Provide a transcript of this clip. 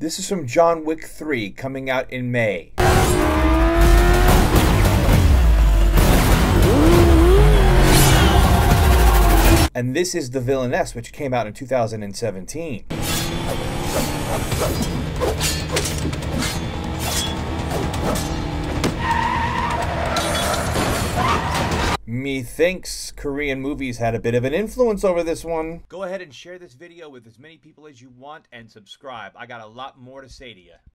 This is from John Wick 3, coming out in May. And this is The Villainess, which came out in 2017. Methinks Korean movies had a bit of an influence over this one. Go ahead and share this video with as many people as you want and subscribe. I got a lot more to say to you.